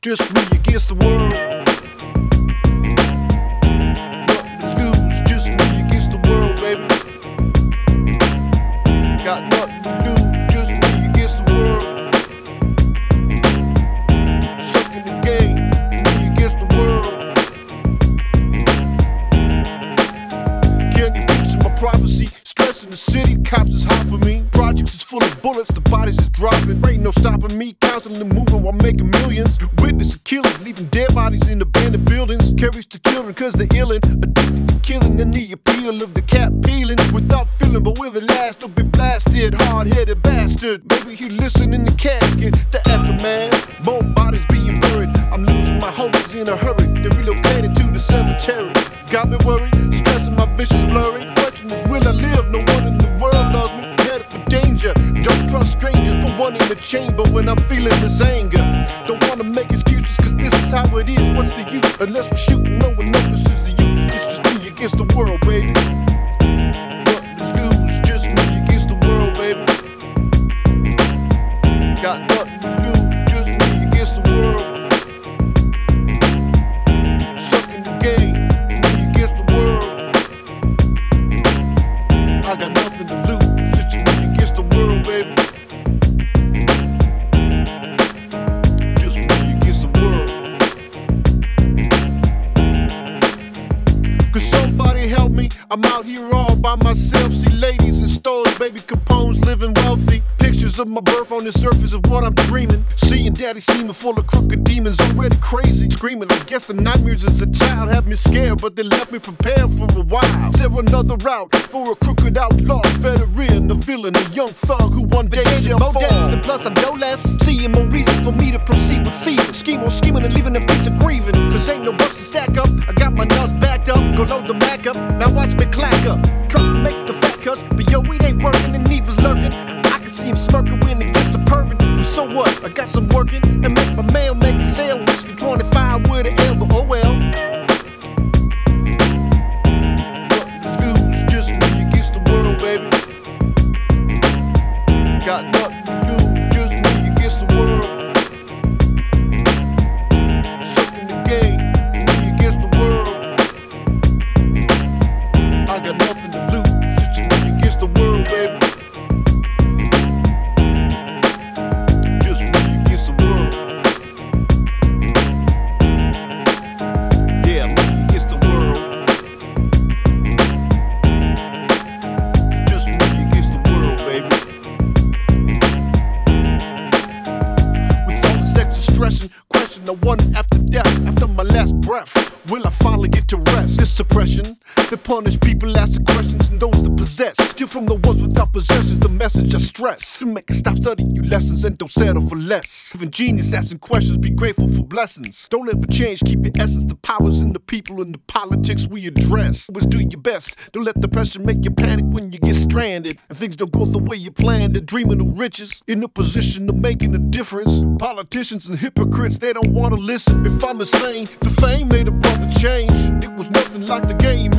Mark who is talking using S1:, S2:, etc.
S1: Just me against the world. Nothing to lose, just me against the world, baby. Got nothing to lose, just me against the world. Stuck in the game, me against the world. Can't you picture my prophecy? Stress in the city, cops is hot for me. Projects is full of bullets, the bodies is dropping. Ain't no stopping me, constantly moving while making millions. Witness the killings, leaving dead bodies in abandoned buildings. Carries to children cause they're illin'. Addicted to killing and the appeal of the cap peeling. Without feeling, but will the last will be blasted. Hard headed bastard. Maybe he listen in the casket. The aftermath, more bodies being buried. I'm losing my homies in a hurry. They relocated to the cemetery. Got me worried, stressing my vision blurry. One in the chamber when I'm feeling this anger. Don't wanna make excuses, cause this is how it is. What's the use? Unless we're shooting, no one notices the you. It's just me against the world, baby. Could somebody help me? I'm out here all by myself. See ladies in stores, baby Capone's living wealthy. Pictures of my birth on the surface of what I'm dreaming. Seeing daddy seeming full of crooked demons, already crazy. Screaming, I guess the nightmares as a child had me scared, but they left me prepared for a while. There another route for a crooked outlaw, veteran, a villain, a young thug who one day shall fall. And plus, I'm no less. Seeing more reason for me to proceed with fever. Scheme on scheming and leaving the picture grieving. Cause ain't no bucks to stack up. I got my nuts backed up, go load the Mac up. Now watch me clack up. Try to make the fat cuts, but yo, it ain't working and neither's lurking. I can see him smirking when it gets to purring. Well, so what? I got some working and make my mail make a sale. Whiskey 25 with an elbow, oh well. Lose, just me the world, baby. Got nothing stressing, question I wonder after death, after my last breath, will I finally get to rest? This suppression that punish people asking questions and those that possess. Steal from the ones without possessions, the message I stress. Make it stop study your lessons and don't settle for less. Even genius asking questions, be grateful for blessings. Don't ever change, keep your essence. The powers in the people and the politics we address. Always do your best. Don't let the pressure make you panic when you get stranded and things don't go the way you planned. They're dreaming of riches in a position of making a difference. Politicians and hypocrites, they don't want to listen. If I'm insane, the fame made a brother change. It was nothing like the game